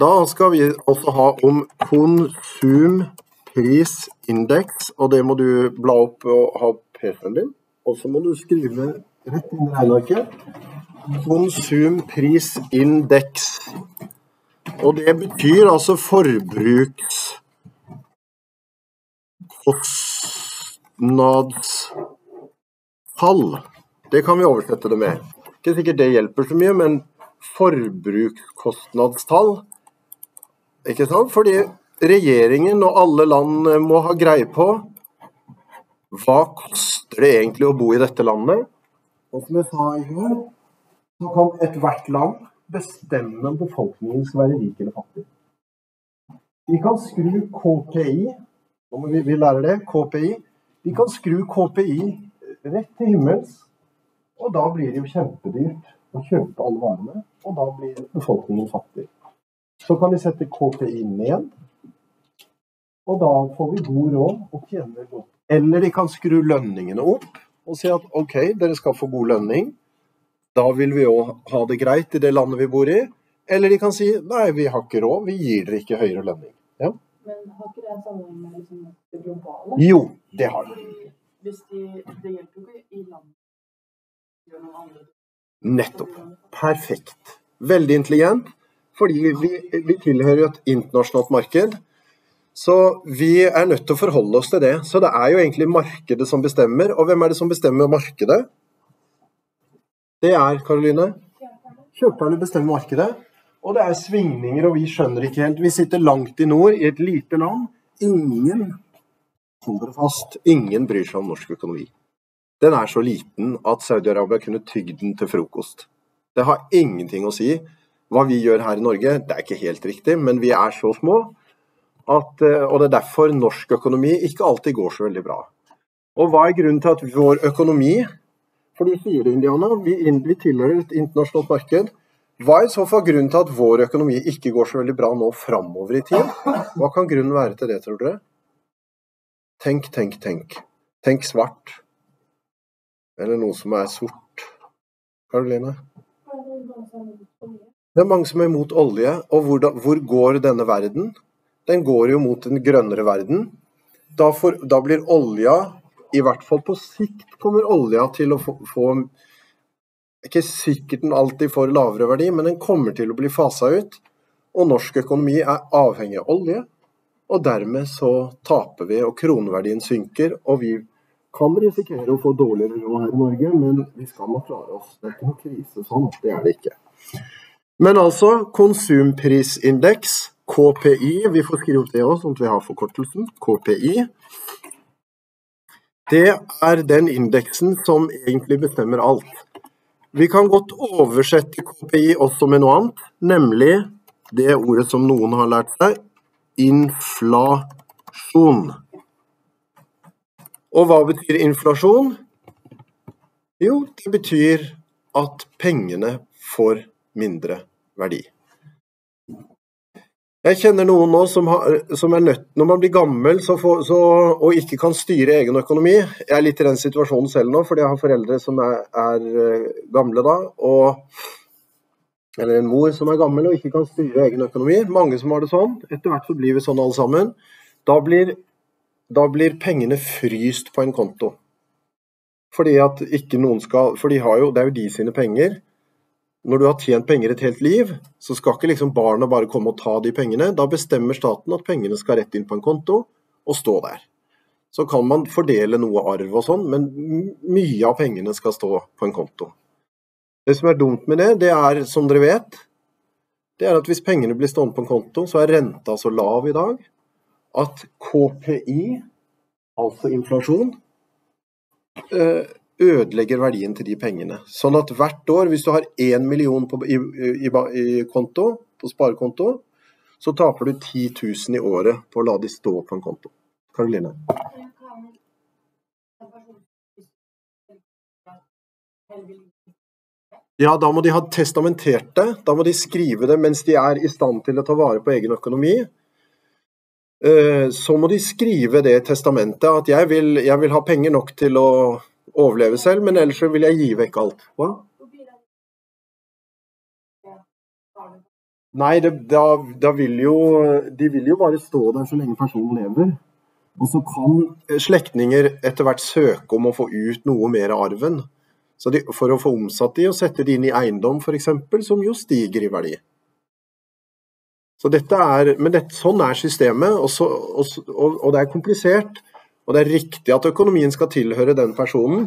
Da skal vi også ha om konsumprisindeks, og det må du bla opp og ha PC-en din. Og så må du skrive rett inn i regnearket. Konsumprisindeks. Og det betyr altså forbrukskostnadstall. Det kan vi oversette det med. Ikke sikkert det hjelper så mye, men forbrukskostnadstall ikke sant? Fordi regjeringen og alle land må ha greie på hva koster det egentlig å bo i dette landet. Og som jeg sa i går, så kan ethvert land bestemme om befolkningen skal være rik eller fattig. Vi kan skru KPI vi, vi lærer det, KPI. Vi kan skru KPI rett til himmels, og da blir det jo kjempedyrt å kjøpe alle varene. Og da blir befolkningen fattig. Så kan vi sette KPI ned, og da får vi god råd og tjener godt. Eller de kan skru lønningene opp og si at OK, dere skal få god lønning. Da vil vi òg ha det greit i det landet vi bor i. Eller de kan si nei, vi har ikke råd, vi gir dere ikke høyere lønning. Ja? Men har ikke det sammenheng med liksom det globale? Jo, det har det. Hvis de, det hjelper jo ikke i landet gjør noen andre. Nettopp. Perfekt. Veldig intelligent. Fordi vi, vi tilhører et internasjonalt marked. Så vi er nødt til å forholde oss til det. Så det er jo egentlig markedet som bestemmer. Og hvem er det som bestemmer markedet? Det er, Karoline? Kjøperne bestemmer markedet. Og det er svingninger, og vi skjønner ikke helt. Vi sitter langt i nord, i et lite land. Ingen holder fast. Ingen bryr seg om norsk økonomi. Den er så liten at Saudi-Arabia kunne tygd den til frokost. Det har ingenting å si hva vi gjør her i Norge. Det er ikke helt riktig, men vi er så små. At, eh, og det er derfor norsk økonomi ikke alltid går så veldig bra. Og hva er grunnen til at vår økonomi For du sier det, Indiana, vi, vi tilhører et internasjonalt marked. Hva er i så fall grunnen til at vår økonomi ikke går så veldig bra nå framover i tid? Hva kan grunnen være til det, tror dere? Tenk, tenk, tenk. Tenk svart. Eller noe som er sort. Karoline? Det er mange som er imot olje. Og hvor, hvor går denne verden? Den går jo mot en grønnere verden. Da, for, da blir olja, i hvert fall på sikt, kommer olja til å få, få Ikke sikkert den alltid får lavere verdi, men den kommer til å bli fasa ut. Og norsk økonomi er avhengig av olje. Og dermed så taper vi, og kroneverdien synker. Og vi kan risikere å få dårligere råd her i Norge, men vi skal nok klare oss. Det er ikke noe krise sånn, det er det ikke. Men altså, konsumprisindeks, KPI, vi får skrive opp det òg, sånn at vi har forkortelsen. KPI. Det er den indeksen som egentlig bestemmer alt. Vi kan godt oversette KPI også med noe annet, nemlig det ordet som noen har lært seg, inflasjon. Og hva betyr inflasjon? Jo, det betyr at pengene får mindre verdi. Jeg kjenner noen nå som, har, som er nødt Når man blir gammel så får, så, og ikke kan styre egen økonomi Jeg er litt i den situasjonen selv nå, fordi jeg har foreldre som er, er eh, gamle da. Og, eller en mor som er gammel og ikke kan styre egen økonomi. Mange som har det sånn. Etter hvert så blir vi sånn alle sammen. Da blir, da blir pengene fryst på en konto. Fordi at ikke noen skal For de har jo, det er jo de sine penger når du har tjent penger et helt liv, så skal ikke liksom barna bare komme og ta de pengene. Da bestemmer staten at pengene skal rett inn på en konto og stå der. Så kan man fordele noe arv og sånn, men mye av pengene skal stå på en konto. Det som er dumt med det, det er, som dere vet, det er at hvis pengene blir stående på en konto, så er renta så lav i dag at KPI, altså inflasjon, eh, ødelegger verdien til de pengene. Sånn at hvert år, hvis du har én million på, i, i, i, konto, på sparekonto, så taper du 10 000 i året på å la de stå på en konto. Karoline? Ja, da må de ha testamentert det. Da må de skrive det mens de er i stand til å ta vare på egen økonomi. Eh, så må de skrive det testamentet at jeg vil, jeg vil ha penger nok til å overleve selv, men ellers vil jeg gi vekk alt. Hva? Nei, det, da, da vil jo, de vil jo bare stå der så lenge personen lever. Og så kan slektninger etter hvert søke om å få ut noe mer av arven. De, for å få omsatt de og sette de inn i eiendom f.eks., som jo stiger i verdi. Så dette er, men dette, sånn er systemet, og, så, og, og, det er komplisert. Og det er riktig at økonomien skal tilhøre den personen,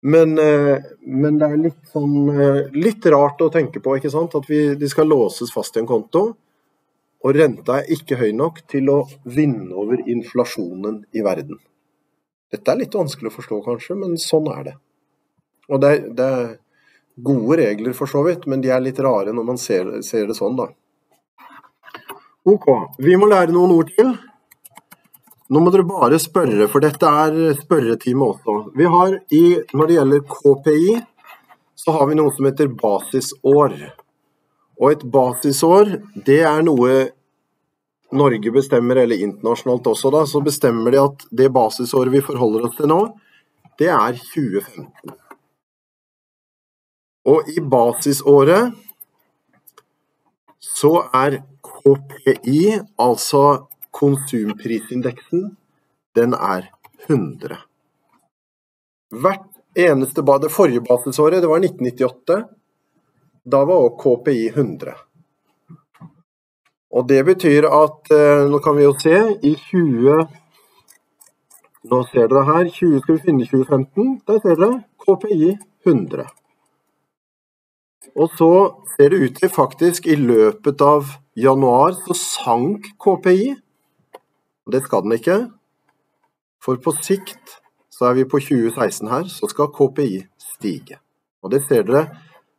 men, eh, men, det er litt, sånn, eh, litt rart å tenke på ikke sant? at vi, de skal låses fast i en konto. Og renta er ikke høy nok til å vinne over inflasjonen i verden. Dette er litt vanskelig å forstå kanskje, men sånn er det. Og det er, det er gode regler for så vidt, men de er litt rare når man ser, ser det sånn, da. Ok, vi må lære noen ord til. Nå må dere bare spørre, for dette er spørretime også. Vi har i, Når det gjelder KPI, så har vi noe som heter basisår. Og et basisår, det er noe Norge bestemmer, eller internasjonalt også, da, så bestemmer de at det basisåret vi forholder oss til nå, det er 2015. Og i basisåret så er KPI, altså Konsumprisindeksen, den er 100. Hvert eneste Det forrige basisåret, det var 1998. Da var også KPI 100. Og det betyr at eh, Nå kan vi jo se i 20 Nå ser dere her. 20 skal vi finne 2015. Der ser dere KPI 100. Og så ser det ut til faktisk i løpet av januar så sank KPI. Det skal den ikke. For på sikt, så er vi på 2016 her, så skal KPI stige. Og det ser dere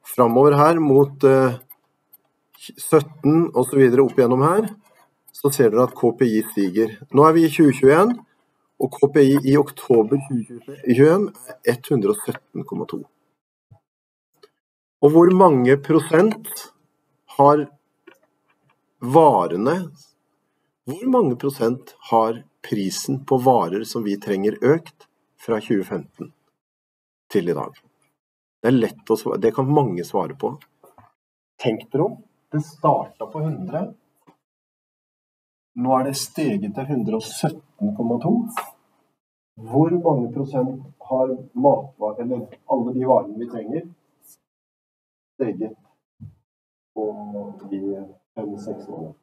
framover her mot uh, 17 osv. opp igjennom her. Så ser dere at KPI stiger. Nå er vi i 2021, og KPI i oktober 2021 er 117,2. Og hvor mange prosent har varene hvor mange prosent har prisen på varer som vi trenger økt fra 2015 til i dag? Det er lett å svare, det kan mange svare på. Tenk dere om. Det starta på 100. Nå er det steget til 117,2. Hvor mange prosent har matvarer, eller alle de varene vi trenger, steget på de fem-seks årene?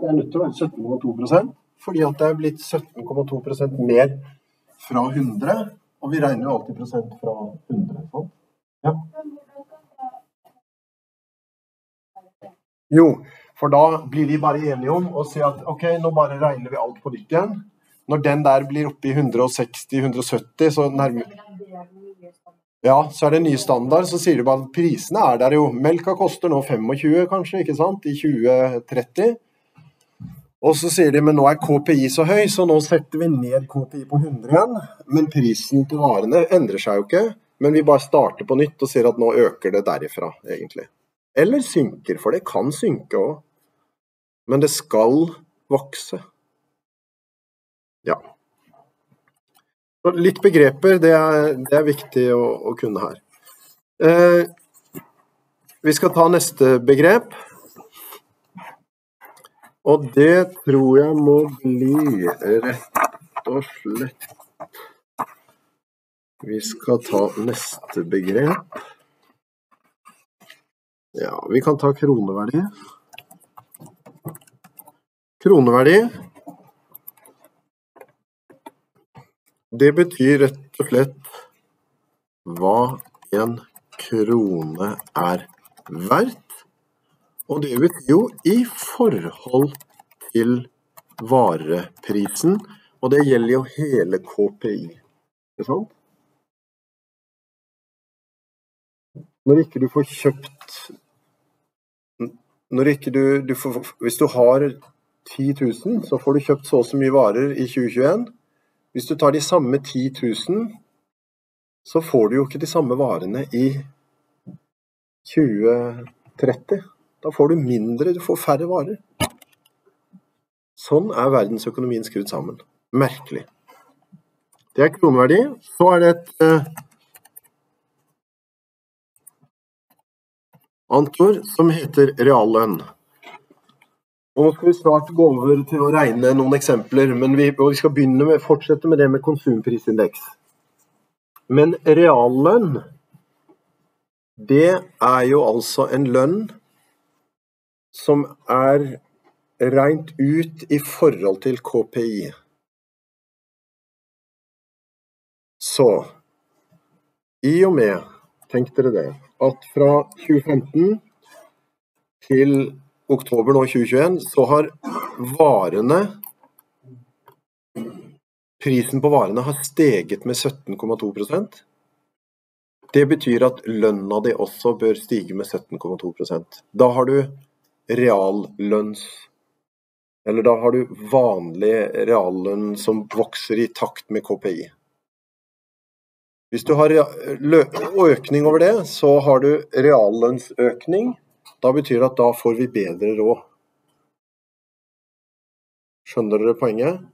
Det er nødt til å være 17,2% fordi at det er blitt 17,2% mer fra 100. Og vi regner jo alltid prosent fra 100. Sånn. Ja. Jo, for da blir vi bare enige om å si at ok, nå bare regner vi alt på nytt igjen. Når den der blir oppe i 160-170, så nærmer ja, så er det en ny standard. Så sier de bare at prisene er der jo. Melka koster nå 25 kanskje, ikke sant, i 2030. Og så sier de men nå er KPI så høy, så nå setter vi ned KPI på 100 igjen. Men prisen på varene endrer seg jo ikke. Men vi bare starter på nytt og sier at nå øker det derifra, egentlig. Eller synker, for det kan synke òg. Men det skal vokse. Ja. Litt begreper, det er, det er viktig å, å, kunne her. Eh, vi skal ta neste begrep. Og det tror jeg må bli rett og slett Vi skal ta neste begrep. Ja, vi kan ta kroneverdi. Kroneverdi Det betyr rett og slett hva en krone er verdt. Og det betyr jo i forhold til vareprisen, og det gjelder jo hele KPI. Ikke sant? Når ikke du får kjøpt du, du får, Hvis du har 10 000, så får du kjøpt så og så mye varer i 2021. Hvis du tar de samme 10 000, så får du jo ikke de samme varene i 2030. Da får du mindre, du får færre varer. Sånn er verdensøkonomien skrudd sammen. Merkelig. Det er kroneverdi. Så er det et eh, antor som heter reallønn. Nå skal vi snart gå over til å regne noen eksempler, men vi, vi skal med, fortsette med det med konsumprisindeks. Men reallønn, det er jo altså en lønn som er regnet ut i forhold til KPI. Så i og med, tenk dere det, at fra 2015 til oktober nå 2021, så har varene Prisen på varene har steget med 17,2% Det betyr at lønna di også bør stige med 17,2% Da har du reallønns... Eller da har du vanlig reallønn som vokser i takt med KPI. Hvis du har økning over det, så har du reallønnsøkning. Da betyr det at da får vi bedre råd. Skjønner dere poenget?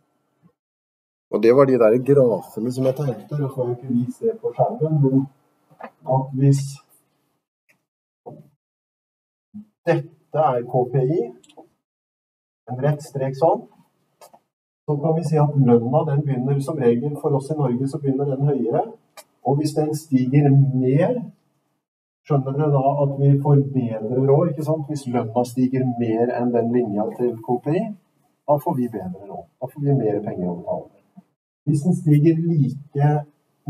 Og det var de der grafene som jeg tenkte. Det får jo ikke vi se på skjermen, men at hvis dette er KPI, en rett strek sånn, så kan vi si at lønna den begynner som regel for oss i Norge så begynner den høyere. Og hvis den stiger mer, skjønner dere da at vi får bedre råd? ikke sant? Hvis lønna stiger mer enn den linja til KPI, da får vi bedre råd. Da får vi mer penger å betale. Hvis den stiger like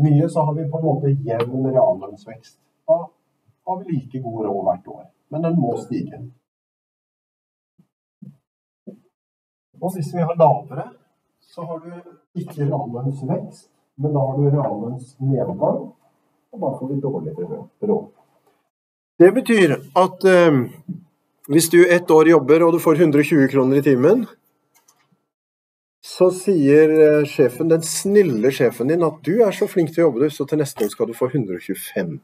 mye, så har vi på en måte jevn reallønnsvekst. Da har vi like god råd hvert år. Men den må stige. Og hvis vi har lavere, så har du ikke reallønnsvekst, men da har du reallønnsnedgang, og da får vi dårligere råd. Det betyr at eh, hvis du ett år jobber og du får 120 kroner i timen, så sier eh, sjefen, den snille sjefen din at du er så flink til å jobbe, så til neste år skal du få 125.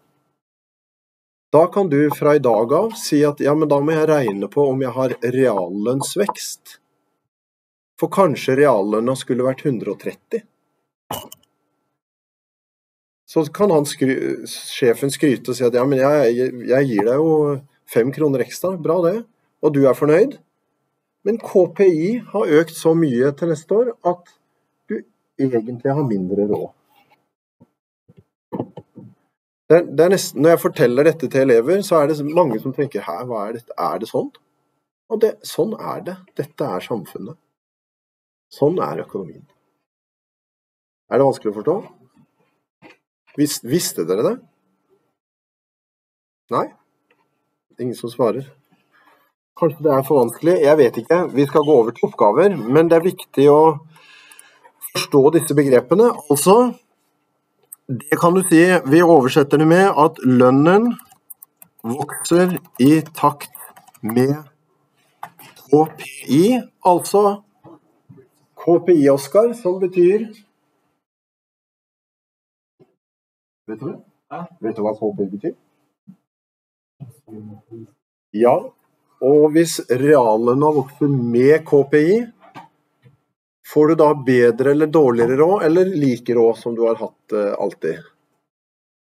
Da kan du fra i dag av si at ja, men da må jeg regne på om jeg har reallønnsvekst. For kanskje reallønna skulle vært 130 så kan skry sjefen skryte og si at ja, men jeg, jeg, gir deg jo fem kroner ekstra, bra det, og du er fornøyd. Men KPI har økt så mye til neste år at du egentlig har mindre råd. Det, det er nesten, når jeg forteller dette til elever, så er det mange som tenker hæ, hva er dette, er det sånn? Og det, sånn er det. Dette er samfunnet. Sånn er økonomien. Er det vanskelig å forstå? Vis, visste dere det? Nei? Ingen som svarer. Kanskje det er for vanskelig, jeg vet ikke. Vi skal gå over til oppgaver, men det er viktig å forstå disse begrepene. Altså, det kan du si, vi oversetter det med at lønnen vokser i takt med KPI, altså KPI, Oskar, som betyr Vet du det? Ja. Vet du hva KPI betyr? Ja. Og hvis reallønna vokser med KPI, får du da bedre eller dårligere råd, eller like råd som du har hatt uh, alltid?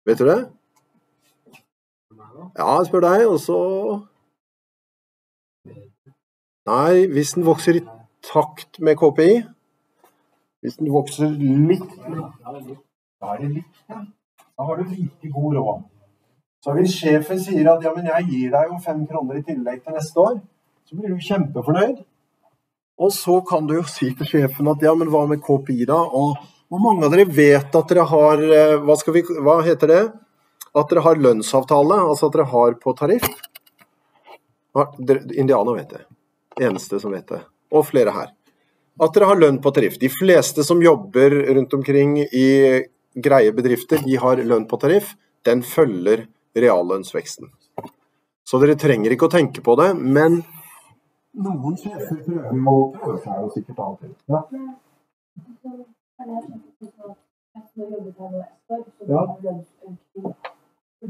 Vet du det? Ja, jeg spør deg, og så Nei, hvis den vokser i takt med KPI Hvis den vokser litt Da er det litt, ja. Da har du like god råd. Så hvis sjefen sier at ja, men jeg gir deg jo fem kroner i tillegg til neste år, så blir du kjempefornøyd. Og så kan du jo si til sjefen at ja, men hva med KPI da? Og hvor mange av dere vet at dere har eh, hva, vi, hva heter det? At dere har lønnsavtale, altså at dere har på tariff? Indianer vet det. Eneste som vet det. Og flere her. At dere har lønn på tariff. De fleste som jobber rundt omkring i greie bedrifter de har lønn på tariff, den følger reallønnsveksten. Så dere trenger ikke å tenke på det, men noen sjefer prøver å prøve seg jo sikkert av og til. Ja. Ja.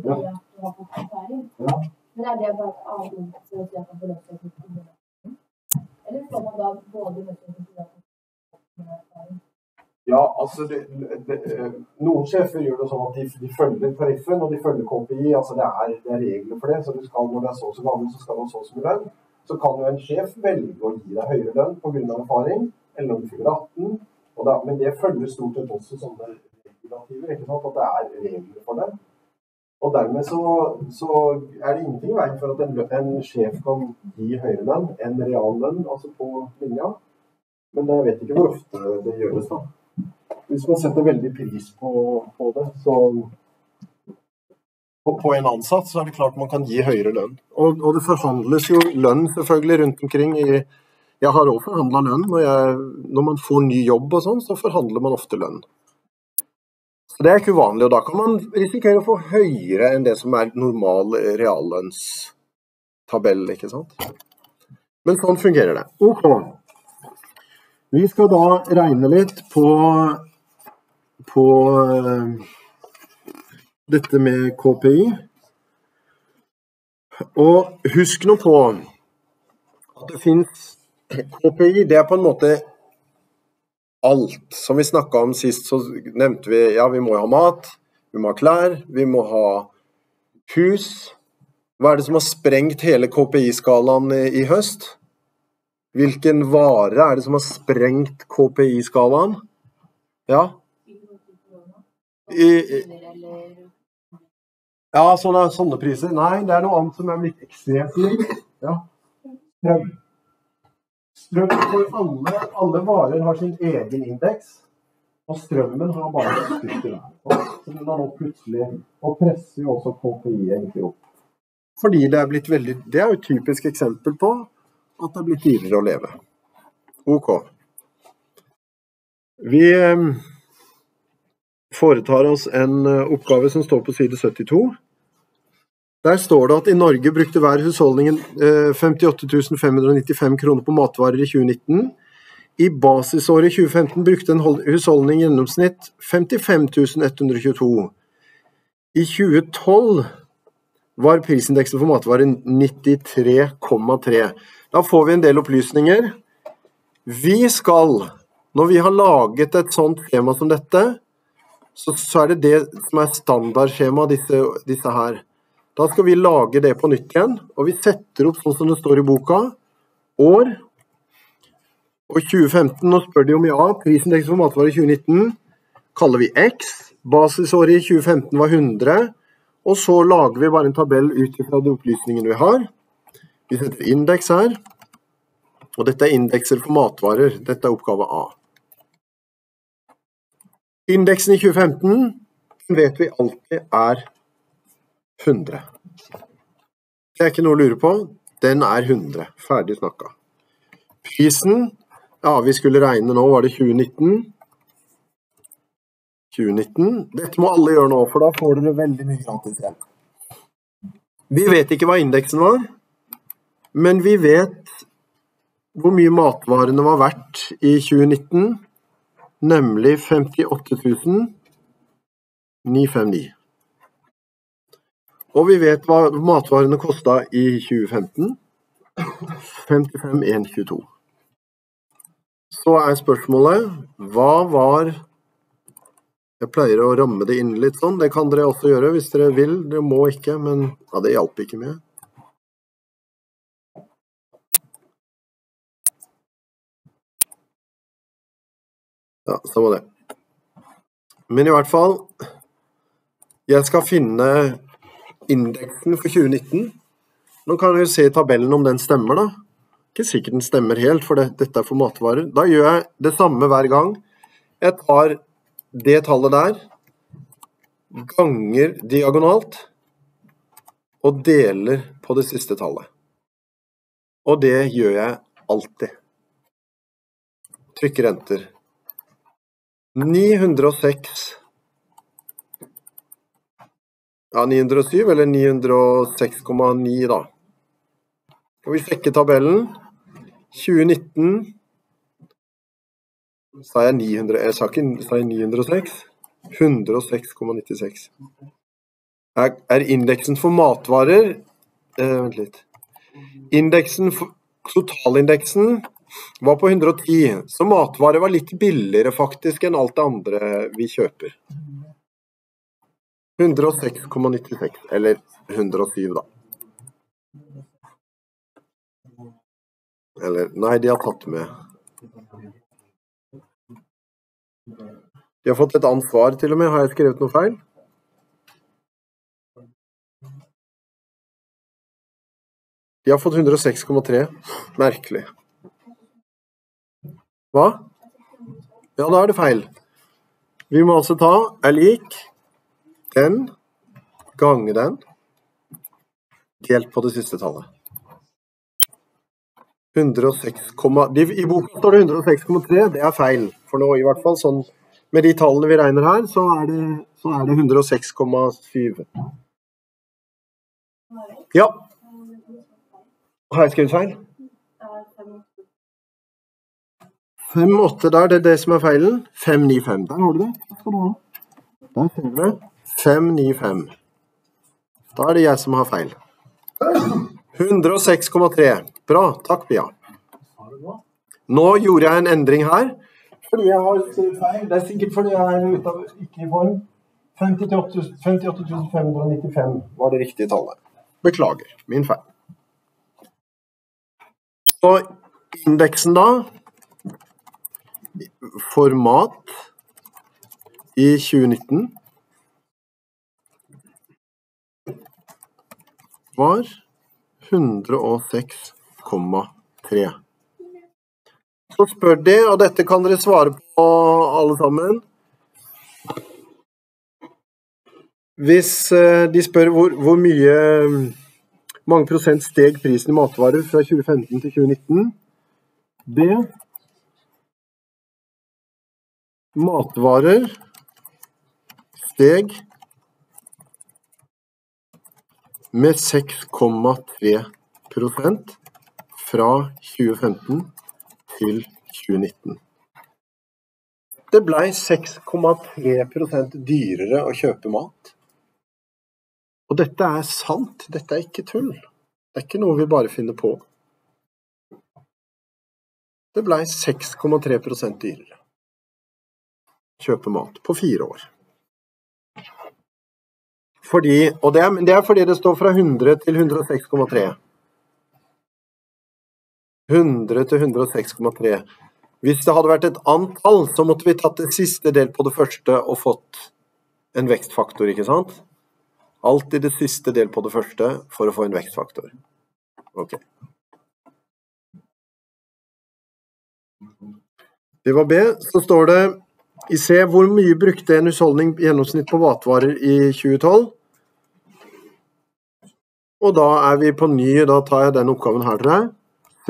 Ja. Men er det bare et annet for å si at man får lønnsøkning? Eller får man da både lønnsøkning og Ja, altså det, det, Noen sjefer gjør det sånn at de, de følger tariffen og de følger KPI. altså Det er, det er regler for det. så du skal, Når du er så og så gammel, så skal du ha så og så mye lønn. Så kan jo en sjef velge å gi deg høyere lønn pga. erfaring, eller om du fyller 18. Det, men det følger stort sett også sånne regulativer. ikke sant, At det er regler for det. Og dermed så, så er det ingenting i veien for at en, en, sjef kan gi høyere lønn enn reallønn altså på linja. Men jeg vet ikke hvor ofte det gjøres, da hvis man setter veldig pris på, på det, så på, på, en ansatt, så er det klart man kan gi høyere lønn. Og, og det forhandles jo lønn selvfølgelig rundt omkring. i Jeg har òg forhandla lønn. Når, jeg, når, man får ny jobb og sånn, så forhandler man ofte lønn. Så Det er ikke uvanlig, og da kan man risikere å få høyere enn det som er normal reallønnstabell, ikke sant. Men sånn fungerer det. Ok. Vi skal da regne litt på på eh, dette med KPI. Og husk nå på at det fins KPI, det er på en måte alt. Som vi snakka om sist, så nevnte vi ja, vi må ha mat, vi må ha klær, vi må ha hus. Hva er det som har sprengt hele KPI-skalaen i, høst? Hvilken vare er det som har sprengt KPI-skalaen? Ja, i, ja, sånne, sånne, priser. Nei, det er noe annet som er litt ekstremt dyrt. Ja. Strøm. Strøm for alle, alle varer har sin egen indeks. Og strømmen har bare et stykke der. Så den har nå plutselig Og presser jo også KPI egentlig opp. Fordi det er blitt veldig Det er jo et typisk eksempel på at det er blitt dyrere å leve. OK. Vi foretar oss en eh, oppgave som står på side 72. Der står det at i Norge brukte hver husholdning 58 eh, 595 kroner på matvarer i 2019. I basisåret 2015 brukte en husholdning i gjennomsnitt 55 122. I 2012 var prisindeksen for matvarer 93,3. Da får vi en del opplysninger. Vi skal, når vi har laget et sånt tema som dette, så, så, er det det som er standardskjemaet, disse, disse, her. Da skal vi lage det på nytt igjen, og vi setter opp sånn som det står i boka. År. Og 2015, nå spør de om ja, prisindeks for matvarer i 2019 kaller vi X. Basisåret i 2015 var 100. Og så lager vi bare en tabell ut fra de opplysningene vi har. Vi setter indeks her. Og dette er indekser for matvarer. Dette er oppgave A. Indeksen i 2015 vet vi alltid er 100. Det er ikke noe å lure på. Den er 100. Ferdig snakka. Prisen Ja, vi skulle regne nå, var det 2019? 2019. Dette må alle gjøre nå, for da får dere veldig mye gratis igjen. Vi vet ikke hva indeksen var, men vi vet hvor mye matvarene var verdt i 2019 nemlig 58 959. Og vi vet hva matvarene kosta i 2015. 55,122. Så er spørsmålet hva var Jeg pleier å ramme det inn litt sånn. Det kan dere også gjøre hvis dere vil. Dere må ikke, men ja, det hjalp ikke mye. Ja, samme det. Men i hvert fall Jeg skal finne indeksen for 2019. Nå kan vi se i tabellen om den stemmer, da. Ikke sikkert den stemmer helt, for det, dette er for matvarer. Da gjør jeg det samme hver gang. Jeg tar det tallet der ganger diagonalt og deler på det siste tallet. Og det gjør jeg alltid. Trykker enter. 906 Ja, 907 eller 906,9 da. Skal vi sjekke tabellen? 2019 Sa jeg 900 Jeg sa ikke sa jeg 906. 106,96. Er, er indeksen for matvarer eh, Vent litt. Indeksen for, totalindeksen var på 110, så matvarer var litt billigere faktisk enn alt det andre vi kjøper. 106,96, eller 107 da. Eller, nei, de har tatt med. De har fått et annet svar til og med, har jeg skrevet noe feil? De har fått 106,3. Merkelig. Hva? Ja, da er det feil. Vi må altså ta er lik den gange den delt på det siste tallet. 106, I boka står det 106,3. Det er feil. For nå, i hvert fall sånn Med de tallene vi regner her, så er det, det 106,7. Ja. Har jeg skrevet feil? 5-8 der, det er det som er feilen. 5-9-5. Der har du det. Der ser du det. 5-9-5. Da er det jeg som har feil. 106,3. Bra. Takk, Pia. Nå gjorde jeg en endring her. Fordi jeg har feil. Det er sikkert fordi jeg er ute av ikke i form. 58 595 var det riktige tallet. Beklager. Min feil. Så indeksen da for mat i 2019 var 106,3. Så spør de, og dette kan dere svare på alle sammen Hvis eh, de spør hvor, hvor mye mange prosent steg prisen i matvarer fra 2015 til 2019? B. Matvarer steg med 6,3% fra 2015 til 2019. Det blei 6,3% dyrere å kjøpe mat. Og dette er sant, dette er ikke tull. Det er ikke noe vi bare finner på. Det blei 6,3% dyrere. Kjøpe mat på fire år. Fordi, og det er, det er fordi det står fra 100 til 106,3. 100 til 106,3. Hvis det hadde vært et annet tall, så måtte vi tatt det siste del på det første og fått en vekstfaktor, ikke sant? Alltid det siste del på det første for å få en vekstfaktor. Ok. Det var B. Så står det i C hvor mye brukte en husholdning gjennomsnitt på matvarer i 2012? Og da er vi på ny, da tar jeg den oppgaven her til deg. C.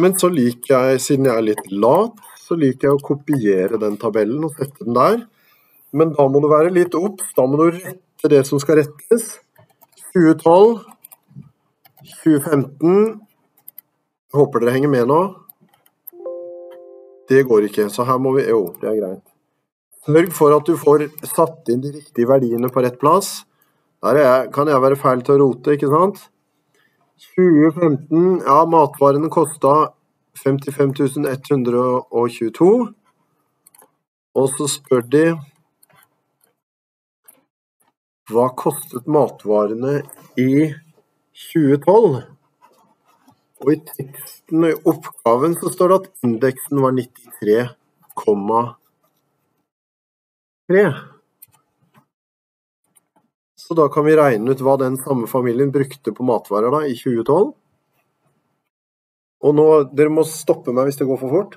Men så liker jeg, siden jeg er litt lat, så liker jeg å kopiere den tabellen og sette den der. Men da må du være litt opp. Da må du rette det som skal rettes. 2012, 2015 Håper dere henger med nå. Det går ikke, så her må vi Jo, det er greit. Sørg for at du får satt inn de riktige verdiene på rett plass. Der jeg, kan jeg være feil til å rote, ikke sant? 2015 Ja, matvarene kosta 55 122. Og så spør de hva kostet matvarene i 2012? Og i teksten og i oppgaven så står det at indeksen var 93,3. Så da kan vi regne ut hva den samme familien brukte på matvarer da, i 2012. Og nå, dere må stoppe meg hvis det går for fort.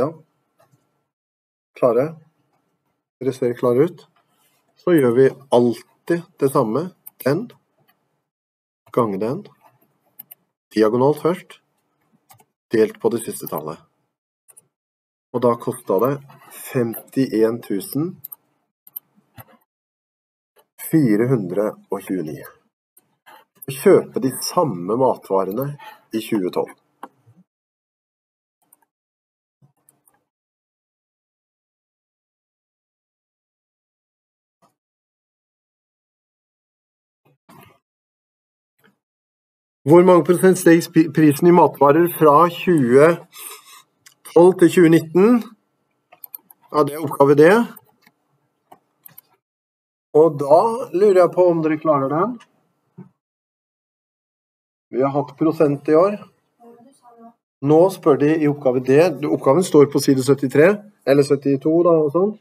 Ja. Klare? Dere ser klare ut? så gjør vi alltid det samme. Den Gange den. Diagonalt først. Delt på det siste tallet. Og da kosta det 51 429. Å kjøpe de samme matvarene i 2012. Hvor mange prosent steg prisen i matvarer fra 2012 til 2019? Ja, det er oppgave D. Og da lurer jeg på om dere klarer den. Vi har hatt prosent i år. Nå spør de i oppgave D. Oppgaven står på side 73, eller 72 da, og sånn.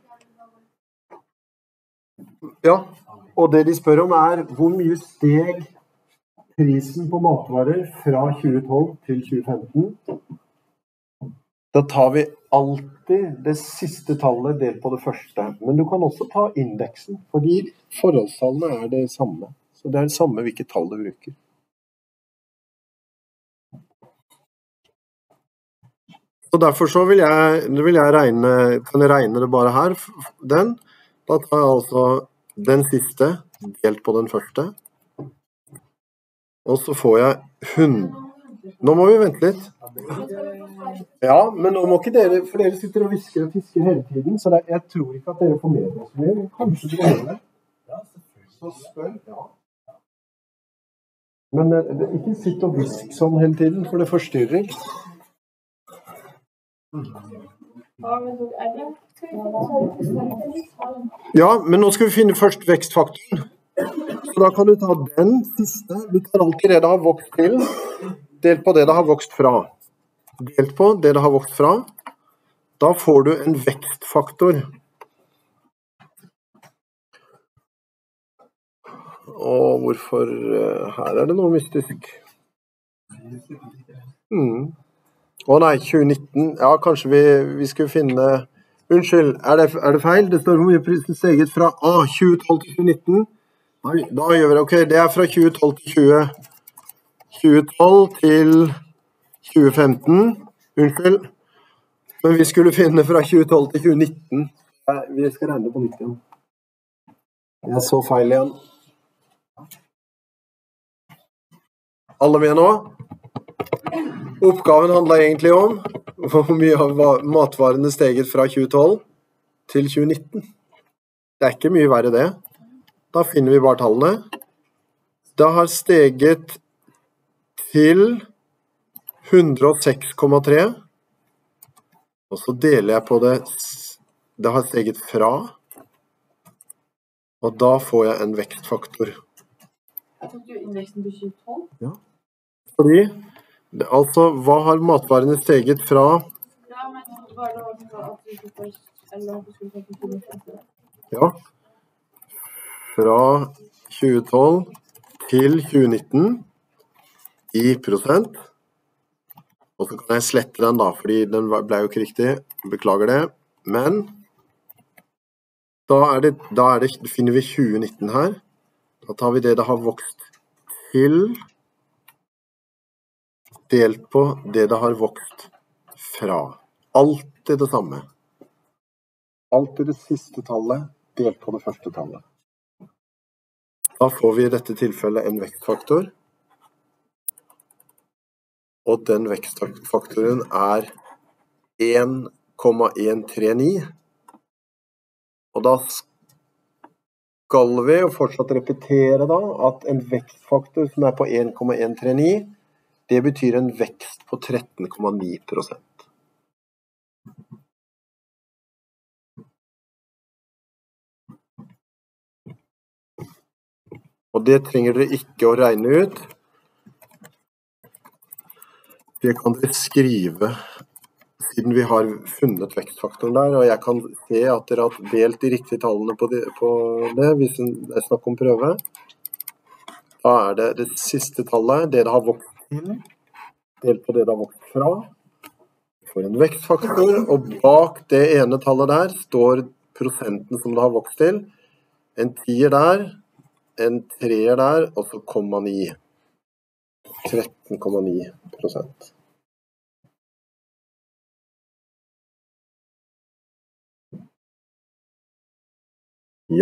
Ja, og det de spør om er hvor mye steg prisen på matvarer fra 2012 til 2015. Da tar vi alltid det siste tallet delt på det første. Men du kan også ta indeksen, fordi forholdstallene er det samme. Så det er det samme hvilket tall du bruker. Så Derfor så vil jeg, vil jeg regne, kan jeg regne det bare her, den. Da tar jeg altså den siste delt på den første. Og så får jeg 100 Nå må vi vente litt. Ja, men nå må ikke dere For dere sitter og hvisker og fisker hele tiden, så jeg tror ikke at dere får med dere så mye. Kanskje dere gjør det. Så spør. Ja. Men eh, ikke sitt og hvisk sånn hele tiden, for det forstyrrer. Ja, men nå skal vi finne først vekstfaktoren. Så da kan du ta den siste. Vi tar alltid det det har vokst til, delt på det det har vokst fra. Delt på det det har vokst fra. Da får du en vekstfaktor. Og hvorfor eh, Her er det noe mystisk. Mm. Å nei, 2019. Ja, kanskje vi, vi skulle finne Unnskyld, er det, er det feil? Det står hvor mye prisen steget fra ah, 2012 til 2019. Nei, da gjør vi det. Ok, det er fra 2012 til 20... 2012 til 2015. Unnskyld. Men vi skulle finne fra 2012 til 2019. Nei, vi skal regne på nytt igjen. Jeg så feil igjen. Alle med nå? Oppgaven handla egentlig om hvor mye har matvarene steget fra 2012 til 2019. Det er ikke mye verre det. Da finner vi bare tallene. Det har steget til 106,3. Og så deler jeg på det Det har steget fra. Og da får jeg en vekstfaktor. Tok du indeksen til 2012? Fordi Altså, hva har matvarene steget fra Ja, men var det at du skulle først Eller at du skulle ta til 2015? Ja. Fra 2012 til 2019 i prosent. Og så kan jeg slette den, da, fordi den ble jo ikke riktig. Beklager det. Men da, det, da det, finner vi 2019 her. Da tar vi det det har vokst til, delt på det det har vokst fra. Alltid det samme. Alltid det siste tallet delt på det første tallet. Da får vi i dette tilfellet en vekstfaktor. Og den vekstfaktoren er 1,139. Og da skal vi fortsatt repetere da at en vekstfaktor som er på 1,139, det betyr en vekst på 13,9 Det trenger dere ikke å regne ut. Det kan dere skrive siden vi har funnet vekstfaktoren der. Og jeg kan se at dere har delt de riktige tallene på det, på det hvis det er snakk om prøve. Da er det det siste tallet, det det har vokst til, delt på det det har vokst fra. For en vekstfaktor, og bak det ene tallet der står prosenten som det har vokst til. En tier der, en treer der, og så kom man i 13,9 prosent.